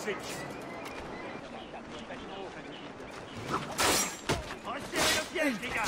Hostia, no quieres, diga.